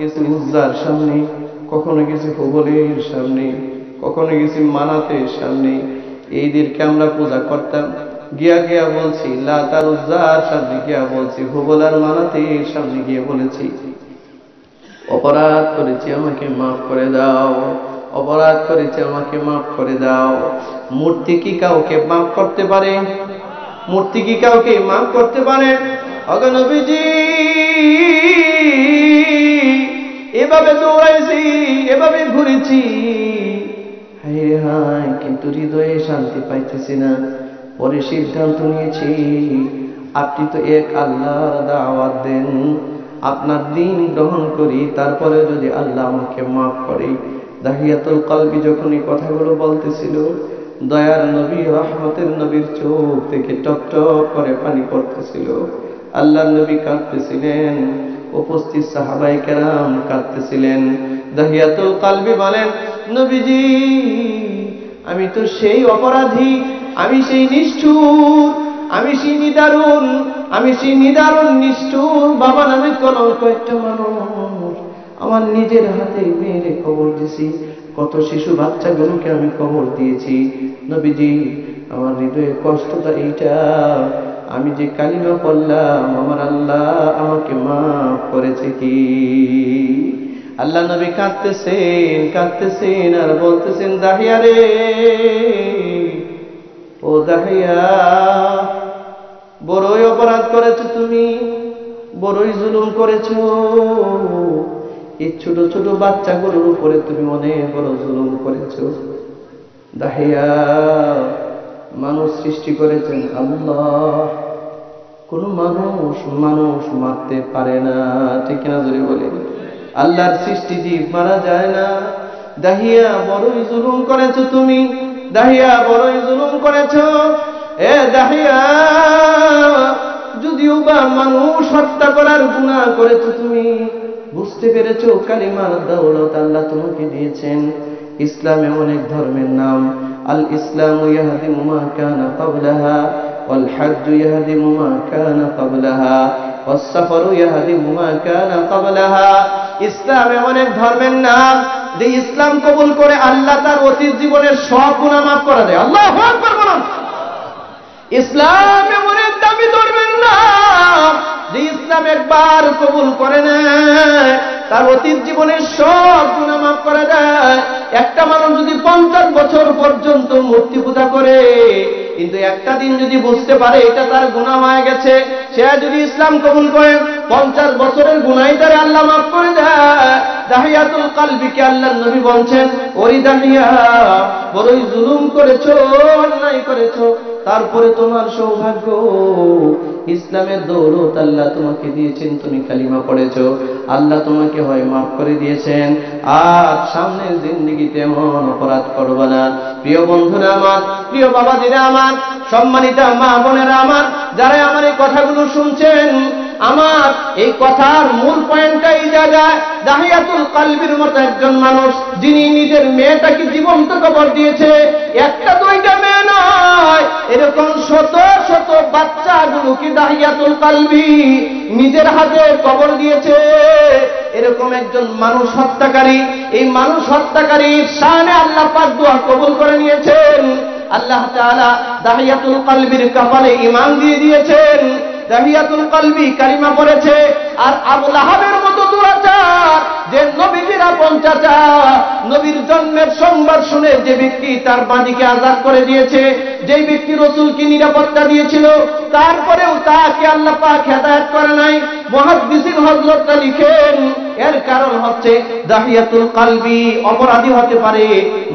গেছি উজ্জার সামনে, কখনো গেছি হুবলের সামনে, কখনো গেছি মানাতের সামনে। এইদেরকে আমরা পূজা করতাম। গিয়া গিয়া বলছি লাতার উজ্জার সামনে গিয়া বলছি হুবল আর মানাতের সামনে গিয়ে বলেছি। অপরাধ করেছি আমাকে মাফ করে দাও, অপরাধ করেছি আমাকে মাফ করে দাও। মূর্তি কি কাউকে মাফ করতে পারে? মূর্তি কি কাউকে মাফ করতে পারে? অগনবীজি এভাবে দৌড়াইছি, এভাবে ঘুরেছি। হায় হায়, কিন্তু হৃদয়ে শান্তি পাইতেছি না। পরে সিদ্ধান্ত নিয়েছি, আপনি তো এক আল্লাহর দাওয়াত দেন। আপনার দিন গ্রহণ করি, তারপরে যদি আল্লাহ আমাকে মাফ করে। দাহিয়াতুল কলবি যখন এই কথাগুলো বলতেছিল, দয়ার নবী, রহমতের নবীর চোখ থেকে টপ টপ করে পানি পড়তেছিল। আল্লাহ নবী কাঁদতেছিলেন। উপস্থিত সাহাবাই কেরাম কাঁদতেছিলেন। দাহিয়াতুল কালবি বলেন, নবীজি, আমি তো সেই অপরাধী, আমি সেই নিষ্ঠুর, আমি সেই নিদারুণ, আমি সেই নিদারুণ নিষ্ঠুর, বাবা নামে কলঙ্ক একটা মানুষ। আমার নিজের হাতে মেয়েরে খবর দিছি, কত শিশু বাচ্চা বাচ্চাগুলোকে আমি খবর দিয়েছি। নবীজি, আমার হৃদয়ে কষ্টটা এইটা আমি যে কালিমা পড়লাম, আমার আল্লাহ আমাকে মাফ করেছে কি? আল্লাহ নবী কাঁদতেছেন কাঁদতেছেন আর বলতেছেন দাহিয়া রে, ও দাহিয়া বড়ই অপরাধ করেছ তুমি, বড়ই জুলুম করেছ। এই ছোট ছোট বাচ্চাগুলোর উপরে তুমি অনেক বড় জুলুম করেছ। দাহিয়া মানুষ সৃষ্টি করেছেন আল্লাহ। কোন মানুষ মানুষ মারতে পারে না। ঠিক না যদি বলি? আল্লাহর সৃষ্টি জীব মারা যায় না। দাহিয়া বড়ই জুলুম করেছ তুমি। দাহিয়া বড়ই জুলুম করেছ। এ দাহিয়া, যদিও বা মানুষ হত্যা করার গুণা করেছ তুমি, বুঝতে পেরেছ কালিমার দৌলত আল্লাহ তোমাকে দিয়েছেন। ইসলামে অনেক ধর্মের নাম। মা কানা ক্বাবলাহা ওয়াল হজ্জ ইয়াহদিম মা কানা ক্বাবলাহা ওয়াস সাফারু ইয়াহদিম মা কানা ক্বাবলাহা। ইসলামে অনেক ধর্মের নাম যে ইসলাম কবুল করে আল্লাহ তার অতীত জীবনের সব গুনাহ মাফ করে দেয়। আল্লাহু ইসলাম এমন এক দামি ধর্মের নাম যে ইসলাম একবার কবুল করে নেয়, তার অতীত জীবনের সব গুণা মাফ করে দেয়। একটা মানুষ যদি পঞ্চাশ বছর পর্যন্ত মূর্তি পূজা করে, কিন্তু একটা দিন যদি বুঝতে পারে এটা তার গুণা হয়ে গেছে, সে যদি ইসলাম কবুল করে, পঞ্চাশ বছরের গুণাই তারে আল্লাহ মাফ করে দেয়। দাহিয়াতুল কালবিকে আল্লাহ নবী বলছেন, ওরি দাহিয়া, বড়ই জুলুম করেছ, অন্যায় করেছ তারপরে তোমার সৌভাগ্য। ইসলামের দৌলত আল্লাহ তোমাকে দিয়েছেন, তুমি কালিমা পড়েছ। আল্লাহ তোমাকে হয় মাফ করে দিয়েছেন। আর সামনের জিন্দিগিতে এমন অপরাধ করব না। প্রিয় বন্ধুরা আমার, প্রিয় বাবাজিরা আমার, সম্মানিতা মা বোনেরা আমার, যারা আমার এই কথাগুলো শুনছেন আমার এই কথার মূল পয়েন্টটা এই জায়গায়, দাহিয়াতুল কালবির মতো একজন মানুষ, যিনি নিজের মেয়েটাকে জীবন্ত কবর দিয়েছে, একটা দুইটা মেয়ে নয়, এরকম শত শত বাচ্চাগুলোকে দাহিয়াতুল কালবি নিজের হাতে কবর দিয়েছে? এরকম একজন মানুষ হত্যাকারী, এই মানুষ হত্যাকারীর সামনে আল্লাহ পাক দোয়া কবুল করে নিয়েছেন। আল্লাহ তাআলা দাহিয়াতুল কালবির কপালে ইমান দিয়ে দিয়েছেন। দাহিয়াতুল কলবি কালিমা পড়েছে, আর আবু লাহাবের মতো দুরাচার যে নবীজির আপন চাচা নবীর জন্মের সংবাদ শুনে যে ব্যক্তি তার বাণীকে আজাদ করে দিয়েছে, যেই ব্যক্তি রসুলকে নিরাপত্তা দিয়েছিল, তারপরেও তাকে আল্লাহ পাক হেদায়ত করে নাই। মহাদিসির হজরতটা লিখেন এর কারণ হচ্ছে দাহিয়াতুল কালবি অপরাধী হতে পারে,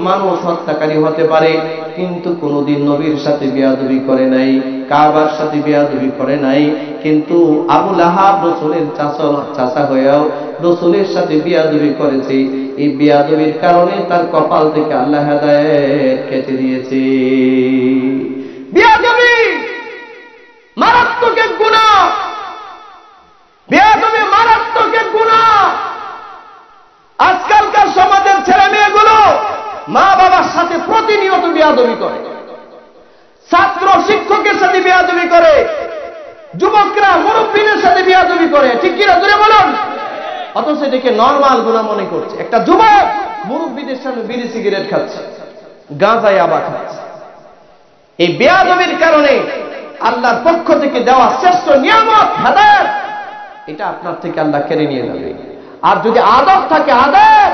মানুষ হত্যাকারী হতে পারে, কিন্তু কোনোদিন নবীর সাথে বেয়াদবি করে নাই, কাবার সাথে বেয়াদবি করে নাই, কিন্তু আবুল আহাব রসুলের চাষা হয়েও রসুলের সাথে বিয়াদবি করেছে। এই বিয়াদবির কারণে তার কপাল থেকে আল্লাহ হেদায়ত কেটে দিয়েছে। বিয়াদবি মারাত্মক এক গুণা বিয়াদবি মারাত্মক এক গুণা আজকালকার সমাজের ছেলে মেয়েগুলো মা সাথে প্রতিনিয়ত বিয়াদবি করে। ছাত্র শিক্ষকের সাথে বিয়াদবি করে। যুবকরা মুরব্বীদের সাথে বিয়াদবি করে। ঠিক কিনা দূরে বলুন। অথচ এটাকে নর্মাল গুণা মনে করছে। একটা যুবক মুরব্বীদের সামনে বিড়ি সিগারেট খাচ্ছে, গাঁজায় আবা খাচ্ছে। এই বেয়াদবির কারণে আল্লাহর পক্ষ থেকে দেওয়া শ্রেষ্ঠ নিয়ামত, হেদায়ত, এটা আপনার থেকে আল্লাহ কেড়ে নিয়ে যাবে আর যদি আদব থাকে আদব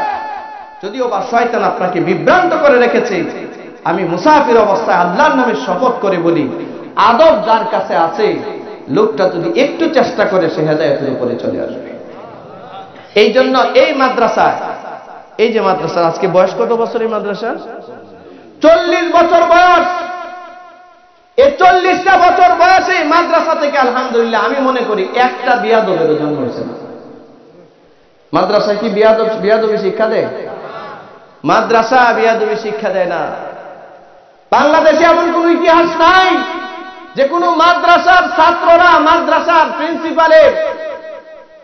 যদিও বা শয়তান আপনাকে বিভ্রান্ত করে রেখেছে, আমি মুসাফির অবস্থায় আল্লাহর নামে শপথ করে বলি, আদব যার কাছে আছে, লোকটা যদি একটু চেষ্টা করে, সে হেদায়তের উপরে চলে আসবে। এই জন্য এই মাদ্রাসা এই যে মাদ্রাসা আজকে বয়স কত বছর এই মাদ্রাসা চল্লিশ বছর বয়স! এই চল্লিশটা বছর বয়সে মাদ্রাসা থেকে আলহামদুলিল্লাহ, আমি মনে করি একটা বিয়াদবেরও জন্ম হয়েছে না। মাদ্রাসা কি বিয়াদব, বিয়াদবি শিক্ষা দেয়? মাদ্রাসা বিয়াদবি শিক্ষা দেয় না। বাংলাদেশে এমন কোন ইতিহাস নাই যে কোনো মাদ্রাসার ছাত্ররা মাদ্রাসার প্রিন্সিপালের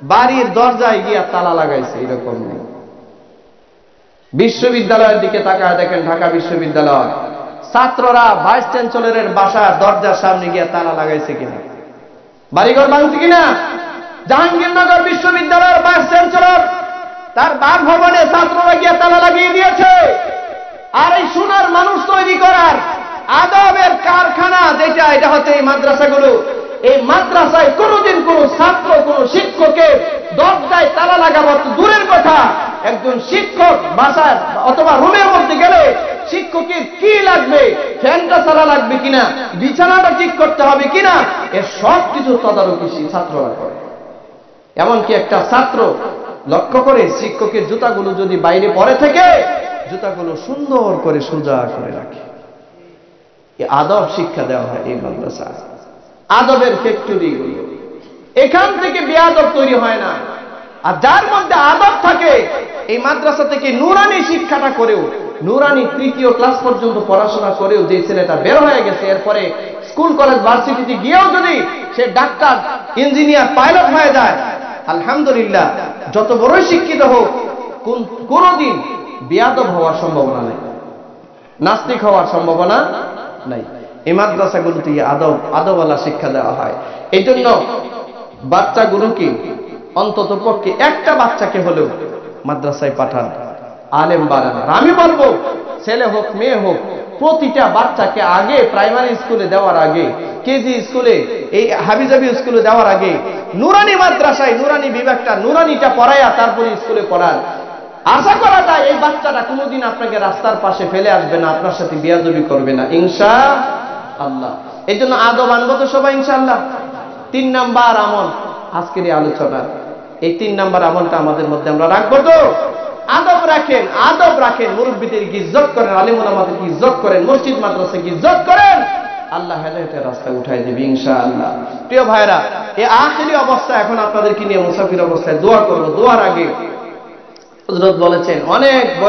বাড়ির দরজায় গিয়া তালা লাগাইছে, এরকম নেই। বিশ্ববিদ্যালয়ের দিকে তাকায় দেখেন ঢাকা বিশ্ববিদ্যালয়। ছাত্ররা ভাইস চ্যান্সেলরের বাসার দরজার সামনে গিয়া তালা লাগাইছে কিনা? বাড়িঘর ভাঙছে কিনা? জাহাঙ্গীরনগর চ্যান্সেলর তার বাসভবনে ছাত্ররা গিয়া তালা লাগিয়ে দিয়েছে। আর এই সোনার মানুষ তৈরি করার আদবের কারখানা যেটা, এটা হচ্ছে এই মাদ্রাসাগুলো। এই মাদ্রাসায় কোনোদিন কোন ছাত্র, কোন শিক্ষকের দরজায় তালা লাগাবো দূরের কথা। একজন শিক্ষক বাসার অথবা রুমের মধ্যে গেলে শিক্ষকের কি লাগবে, ফ্যানটা চালা লাগবে কিনা, বিছানাটা ঠিক করতে হবে কিনা এর সব কিছু তদারকি ছাত্ররা করে। এমনকি একটা ছাত্র লক্ষ্য করে শিক্ষকের জুতাগুলো যদি বাইরে পরে থেকে, জুতাগুলো সুন্দর করে সোজা করে রাখে। আদব শিক্ষা দেওয়া হয় এই মাদ্রাসা আদবের ফ্যাক্টরি গুলো এখান থেকে বেআদব তৈরি হয় না। আর যার মধ্যে আদব থাকে, এই মাদ্রাসা থেকে নুরানি শিক্ষাটা করেও, নুরানি তৃতীয় ক্লাস পর্যন্ত পড়াশোনা করেও যে ছেলেটা বের হয়ে গেছে, এরপরে স্কুল, কলেজ, ভার্সিটিতে গিয়েও যদি সে ডাক্তার, ইঞ্জিনিয়ার, পাইলট হয়ে যায়, আলহামদুলিল্লাহ যত বড়ই শিক্ষিত হোক কোনদিন বেয়াদব হওয়ার সম্ভাবনা নেই। নাস্তিক হওয়ার সম্ভাবনা নাই। এই মাদ্রাসাগুলোতে আদব আদবওয়ালা শিক্ষা দেওয়া হয়। এই জন্য বাচ্চাগুলোকে অন্তত পক্ষে একটা বাচ্চাকে হলেও মাদ্রাসায় পাঠান। আলেম বাড়ান আমি বলব, ছেলে হোক, মেয়ে হোক প্রতিটা বাচ্চাকে আগে প্রাইমারি স্কুলে দেওয়ার আগে, কেজি স্কুলে, এই হাবিজাবি স্কুলে দেওয়ার আগে, নুরানি মাদ্রাসায় নুরানি বিভাগটা, নুরানিটা পড়াইয়া তারপরে স্কুলে পড়ান। আশা করা যায় এই বাচ্চাটা কোনোদিন আপনাকে রাস্তার পাশে ফেলে আসবে না, আপনার সাথে বিয়াদবি করবে না। ইনশা আল্লাহ এই জন্য আদব আনব তো সবাই, ইনশাআল্লাহ। তিন নাম্বার আমল আজকের এই আলোচনা এই তিন নাম্বার আমলটা আমাদের মধ্যে আমরা রাখব তো? আদব রাখেন আদব রাখেন, মুরব্বীদের ইজ্জত করেন আলিমুলামাদের ইজ্জত করেন, মসজিদ মাদ্রাসাকে ইজ্জত করেন? আল্লাহ হেদায়তের রাস্তা উঠাই দেবে ইনশা আল্লাহ প্রিয় ভাইরা এই আখেরি অবস্থা এখন আপনাদেরকে নিয়ে মুসাফির অবস্থায় দোয়া করব, দোয়ার আগে। হজরত বলেছেন, অনেক